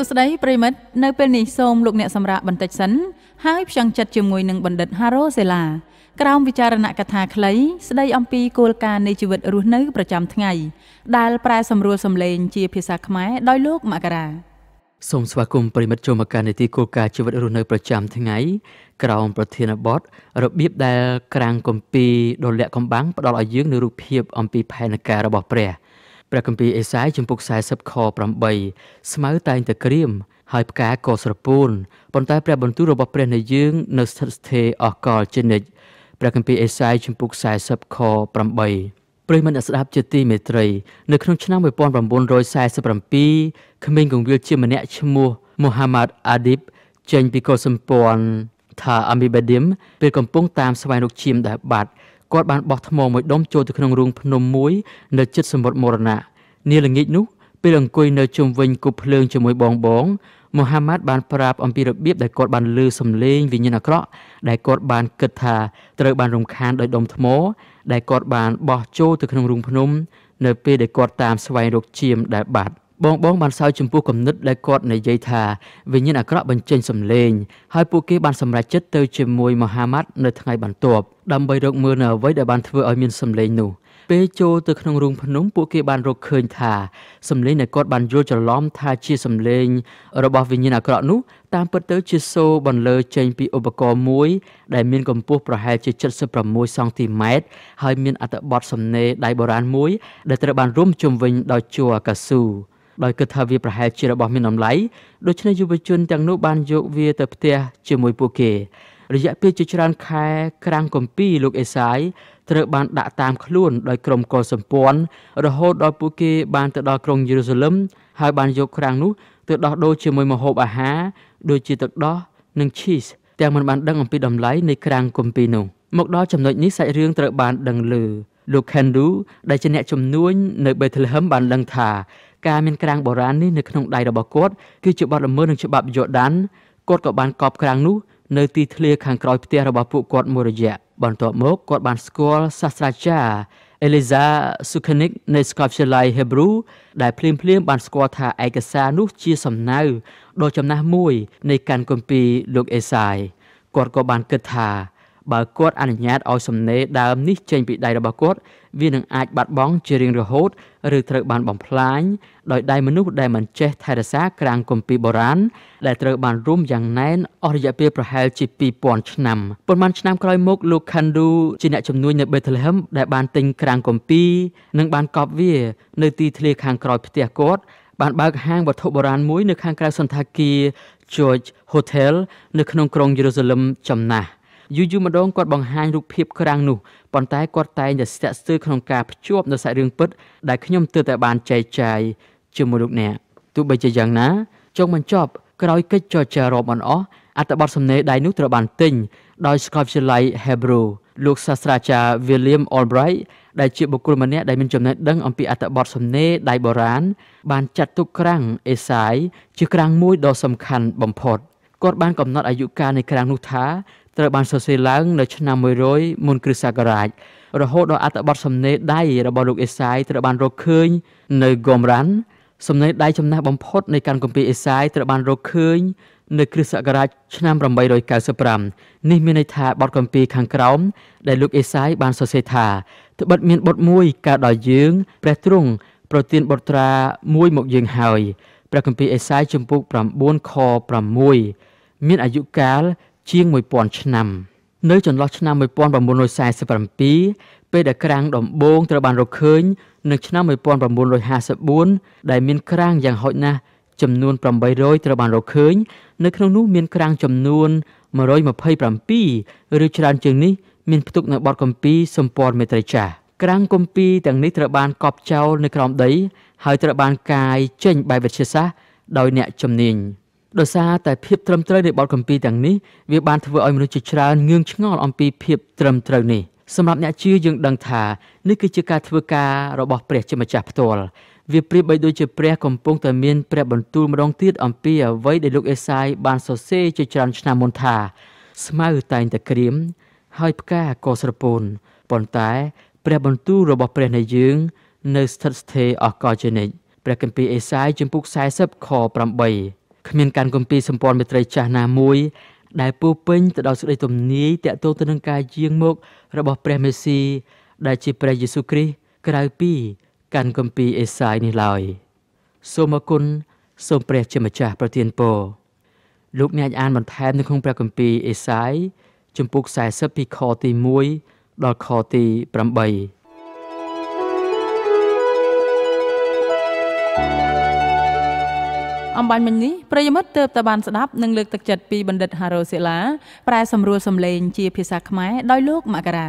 ួស្តីប្រិមិត្តនៅពេលនេះសូមលោកអ្នកសម្រាប់បន្តិចសិនហើយផ្ចង់ចិត្តជាមួយនឹងបណ្ឌិតហារ៉ូសេឡាក្រោមវិចារណកថាខ្លីស្ដីអំពីគោលការណ៍នៃជីវិតរស់នៅប្រចាំថ្ងៃដែលប្រែសម្រួលសម្លេងជាភាសាខ្មែរដោយលោកមករាសូមស្វាគមន៍ប្រិមិត្តចូលមកកាន់នីតិគោលការណ៍ជីវិតរស់នៅប្រចាំថ្ងៃក្រោមប្រធានបទរបៀបដែលក្រាំងគម្ពីរដ៏លាក់កំបាំងផ្ដល់ឲ្យយើងនូវរូបភាពអំពីផែនការរបស់ព្រះ ព្រះគម្ពីរអេសាយជំពូក40ខ8ស្មៅតែងតែក្រៀមហើយផ្កាក៏ស្រពោនប៉ុន្តែព្រះបន្ទូលរបស់ព្រះនៃយើងនៅស្ថិតស្ថេរអកលជានិច្ចព្រះគម្ពីរអេសាយជំពូក40ខ8ប្រិយមិត្តអ្នកស្ដាប់ជាទីមេត្រី នៅក្នុងឆ្នាំ1947ក្មេងកងវិលជាម្នាក់ឈ្មោះមូហាម៉ាត់អាឌីបចេញពីកុលសម្ព័ន្ធថាអាមីបាឌីមពេលកំពុងតាមស្វែងរកឈាមដែលបាត់ គាត់បានបោះថ្មមួយដុំចូលទៅក្នុងរូងភ្នំមួយនៅជិតសមុទ្រមរណៈនាល្ងាចនោះពេលអង្គុយនៅជុំវិញគប់ភ្លើងជាមួយបងបងមូហាម៉ាត់បានប្រាប់អំពីរបៀបដែលគាត់បានលឺសំឡេងវិញ្ញាណអាក្រក់ដែលគាត់បានគិតថាត្រូវបានរំខានដោយដុំថ្ម ដែលគាត់បានបោះចូលទៅក្នុងរូងភ្នំ នៅពេលដែលគាត់តាមស្វែងរកជាមដែលបាត់ បងបងបានសើចចំពោះគំនិតដែលគាត់និយាយថាវិញ្ញាណអាក្រក់បញ្ចេញសម្លេងហើយពួកគេបានសម្រេចចិត្តទៅជាមួយមូហាម៉ាត់នៅថ្ងៃបន្ទាប់ដើម្បីរកមើលនៅអ្វីដែលបានធ្វើឲ្យមានសម្លេងនោះពេលចូលទៅក្នុងរូងភ្នំពួកគេបានរកឃើញថាសម្លេងដែលគាត់បានយល់ច្រឡំថាជាសម្លេងរបស់វិញ្ញាណអាក្រក់នោះតាមពិតទៅជាសូរបន្លឺចេញពីឧបករណ៍មួយ ដែលមានកម្ពស់ប្រហែលជា76សង់ទីម៉ែត្រហើយមានអត្ថបទសំណេរដៃបុរាណមួយដែលត្រូវបានរុំជុំវិញដោយជ័រអាកាស៊ូ ដោយគិតថាវាប្រហែលជារបស់មានតម្លៃដូច្នេះយុវជនទាំងនោះបានយកវាទៅផ្ទះជាមួយពួកគេ រយៈពេលជាច្រើនខែក្រាំងកំពីលោកអេសាយត្រូវបានដាក់តាមខ្លួនដោយក្រុមកុលសម្ព័ន្ធរហូតដល់ពួកគេបានទៅដល់ក្រុងយេរូសាឡឹមហើយបានយកក្រាំងនោះទៅដោះដូរជាមួយម្ហូបអាហារដូចជាទឹកដោះនិង cheese ទាំងមិនបានដឹងអំពីតម្លៃនៃក្រាំងគម្ពីរនោះមកដល់ចំណុចនេះសាច់រឿងត្រូវបានដឹងឮលោក Kendu ដែលជាអ្នកជំនួញនៅ Bethlehem បានដឹងថា ការមានក្រាំងបុរាណនេះនៅក្នុងដៃរបស់គាត់គឺជាបទល្មើសនឹងច្បាប់យ៉ូដានគាត់ក៏បានកប់ក្រាំងនោះនៅទីធ្លាខាងក្រោយផ្ទះរបស់ពួកគាត់មួយរយៈបន្ទាប់មកគាត់បានស្គាល់សាស្ត្រាចារ្យ Eliza Sukenik នៃសាកលវិទ្យាល័យ Hebrew ដែលភ្លាមភ្លាមបានស្គាល់ថាឯកសារនោះជាសំណៅដ៏ចំណាស់មួយនៃកាន់គម្ពីរលោកអេសាយគាត់ក៏បានគិតថា បើគាត់អនុញ្ញាតឲ្យសំណេរដើមនេះចេញពីដៃរបស់គាត់វានឹងអាចបាត់បង់ជារៀងរហូតឬត្រូវបានបំផ្លាញដោយដៃមនុស្សដែលមិនចេះថែរក្សាក្រាំងគម្ពីរបុរាណដែលត្រូវបានរុំយ៉ាងណែនអស់រយៈពេលប្រហែលជា2000ឆ្នាំប៉ុន្មានឆ្នាំក្រោយមកលោក Khandu ជាអ្នកជំនួយនៅ Bethlehem ដែលបានទិញក្រាំងគម្ពីរនិងបានកប់វានៅទីធ្លាខាងក្រោយផ្ទះគាត់បានបើកហាងវត្ថុបុរាណមួយនៅខាងក្រៅសន្តាគារ George Hotel នៅក្នុងក្រុងយេរូសាឡឹមចំណាស់ យូរយូរម្ដងគាត់បង្ហាញរូបភាពក្រាំងនោះប៉ុន្តែគាត់តែងតែស្ទាក់ស្ទើរក្នុងការភ្ជាប់នៅសាច់រឿងពិតដែលខ្ញុំទើបតែបានចែកចាយជាមួយលោកអ្នកទោះបីជាយ៉ាងណាចុងបញ្ចប់ក្រោយកិច្ចចរចារាប់អនអស់អត្ថបទសំណេរដៃនោះត្រូវបានទិញដោយសាកលវិទ្យាល័យ Hebrew លោកសាស្ត្រាចារ្យ William Albright ដែលជាបុគ្គលម្នាក់ដែលមានចំណេះដឹងអំពីអត្ថបទសំណេរដៃបុរាណបានចាត់ទុកក្រាំងអេសាយជាក្រាំងមួយដ៏សំខាន់បំផុត គាត់បានកំណត់អាយុកាលនៃក្រាំងនោះថាត្រូវបានសរសេរឡើងនៅឆ្នាំ100មុនគ្រិស្តសករាជរហូតដល់អត្ថបទសំណេរដៃរបស់លោកអេសាយត្រូវបានរកឃើញនៅហ្គមរ៉ាន់សំណេរដៃចំណាស់បំផុតនៃការគម្ពីរអេសាយត្រូវបានរកឃើញនៅគ្រិស្តសករាជឆ្នាំ895នេះមានន័យថាបទគម្ពីរខាងក្រោមដែលលោកអេសាយបានសរសេរថាត្បិតមានបុត្រមួយកើតដល់យើងព្រះទ្រង់ប្រទានបុត្រាមួយមកយើងហើយព្រះគម្ពីរអេសាយជំពូក9ខ6 មានអាយុកាលជាង1000ឆ្នាំ នៅចន្លោះឆ្នាំ1947ពេលដែលក្រាំងដំបូងត្រូវបានរកឃើញនៅឆ្នាំ1954ដែលមានក្រាំងយ៉ាងហោចណាស់ចំនួន800ត្រូវបានរកឃើញ នៅក្នុងនោះមានក្រាំងចំនួន127ឬច្រើនជាងនេះមានផ្ទុកនៅបទកម្ពីសម្ព័ន្ធមេត្រីចាស់ក្រាំងគម្ពីរទាំងនេះត្រូវបានកប់ចោលនៅក្រោមដី ហើយត្រូវបានកាយចេញ បែបវិទ្យាសាស្ត្រដោយអ្នកជំនាញ ដោយសារតែភាពត្រឹមត្រូវនៃបទកម្ពីទាំងនេះវាបានធ្វើឲ្យមនុស្សជាច្រើនងឿងឆ្ងល់អំពីភាពត្រឹមត្រូវនេះសម្រាប់អ្នកជឿយើងដឹងថានេះគឺជាការធ្វើការរបស់ព្រះជាម្ចាស់ផ្ទាល់វាប្រៀបបីដូចជាព្រះកំពុងតែមានព្រះបន្ទូលម្ដងទៀតអំពីអ្វីដែលលោកអេសាយបានសរសេរជាច្រើនឆ្នាំមុនថា ស្មៅតែងតែក្រៀមហើយផ្កាក៏ស្រពោនប៉ុន្តែព្រះបន្ទូលរបស់ព្រះនៃយើង នៅស្ថិតស្ថេរអស់កលជានិច្ចព្រះគម្ពីរអេសាយជំពូក40ខ8 គ្មានការគម្ពីរសម្ព័ន្ធមេត្រីចាស់ណាមួយដែលពោពេញទៅដោយសេចក្តីទំនាយតាក់ទងទៅនឹងការយាងមករបស់ព្រះមេស៊ី ដែលជាព្រះយេស៊ូវគ្រីស្ទក្រៅពីកាន់គម្ពីរអេសាយនេះឡើយសូមអគុណសូមព្រះជាម្ចាស់ប្រទានពរលោកអ្នកអានបន្ថែមនៅក្នុងព្រះគម្ពីរអេសាយជំពូក40ពីខទី1ដល់ខទី8 អំបញ្ញមិញនេះប្រិយមិត្តទើបតែបានស្ដាប់និងលើកទឹកចិត្តពីបណ្ឌិតហារ៉ូសេឡាប្រែសម្រួលសំឡេងជាភាសាខ្មែរដោយលោកមករា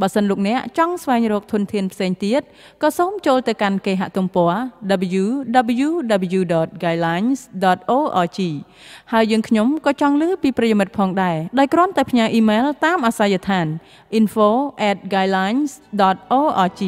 បើសិនលោកអ្នកចង់ស្វែងរកធនធានផ្សេងទៀតក៏សូមចូលទៅកាន់គេហទំព័រ www.guidelines.org ហើយយើងខ្ញុំក៏ចង់លើពីប្រិយមិត្តផងដែរដោយគ្រាន់តែផ្ញើអ៊ីមែលតាមអាសយដ្ឋាន info@guidelines.org